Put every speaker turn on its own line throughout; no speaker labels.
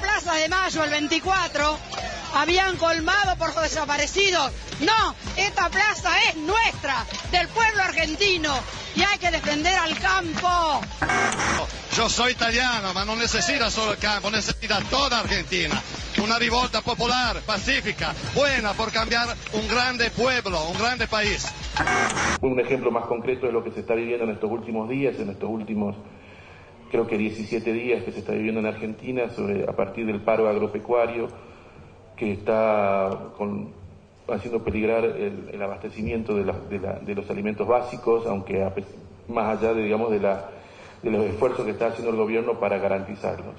Plaza de Mayo el 24 habían colmado por desaparecidos. No, esta plaza es nuestra, del pueblo argentino, y hay que defender al campo.
Yo soy italiano, ma no necesita solo el campo, necesita toda Argentina. Una rivolta popular, pacífica, buena por cambiar un grande pueblo, un grande país.
Un ejemplo más concreto de lo que se está viviendo en estos últimos días, en estos últimos, creo que 17 días que se está viviendo en Argentina, sobre, a partir del paro agropecuario, que está haciendo peligrar el, abastecimiento de, de, los alimentos básicos, aunque más allá de, digamos, de, la, de los esfuerzos que está haciendo el gobierno para garantizarlos.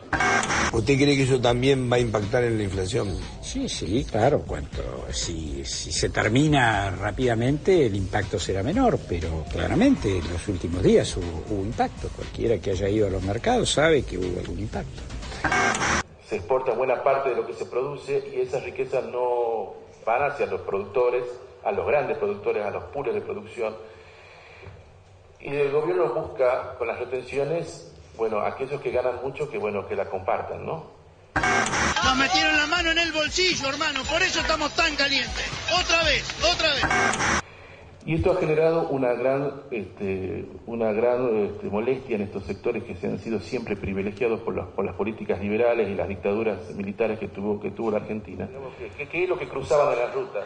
¿Usted cree que eso también va a impactar en la inflación?
Sí, sí, claro. Cuanto, si, si se termina rápidamente, el impacto será menor, pero claramente en los últimos días hubo impacto. Cualquiera que haya ido a los mercados sabe que hubo algún impacto
se exporta buena parte de lo que se produce y esas riquezas no van hacia los productores, a los grandes productores, a los puros de producción. Y el gobierno busca con las retenciones, bueno, aquellos que ganan mucho, que bueno, que la compartan, ¿no?
Nos metieron la mano en el bolsillo, hermano, por eso estamos tan calientes. Otra vez, otra vez.
Y esto ha generado una gran, este, una gran este, molestia en estos sectores que se han sido siempre privilegiados por las, por las políticas liberales y las dictaduras militares que tuvo, que tuvo la Argentina. ¿Qué, es lo que cruzaban en la ruta?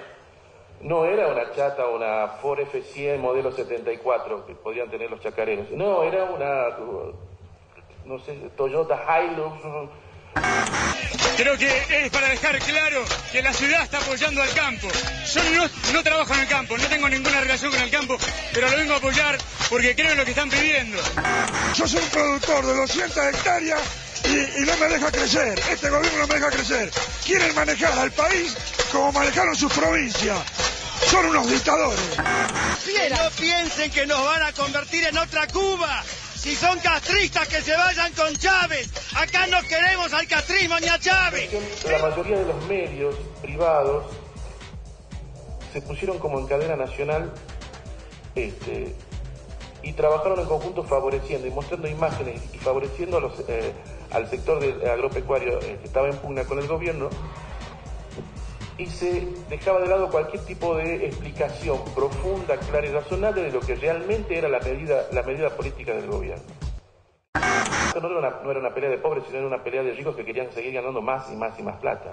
No era una chata o una Ford F100 modelo 74 que podían tener los chacareros. No, era una, no sé, Toyota Hilux
Creo que es para dejar claro que la ciudad está apoyando al campo. Yo no, trabajo en el campo, no tengo ninguna relación con el campo, pero lo vengo a apoyar porque creo en lo que están pidiendo.
Yo soy un productor de 200 hectáreas y, no me deja crecer. Este gobierno no me deja crecer. Quieren manejar al país como manejaron sus provincias. Son unos dictadores.
No piensen que nos van a convertir en otra Cuba. Si son castristas, que se vayan con Chávez. Acá no queremos al castrismo ni a Chávez.
La mayoría de los medios privados se pusieron como en cadena nacional este, y trabajaron en conjunto favoreciendo y mostrando imágenes y favoreciendo los, eh, al sector agropecuario eh, que estaba en pugna con el gobierno y se dejaba de lado cualquier tipo de explicación profunda, clara y razonable de lo que realmente era la medida, la medida política del gobierno. Esto no era, una, no era una pelea de pobres, sino era una pelea de ricos que querían seguir ganando más y más y más plata.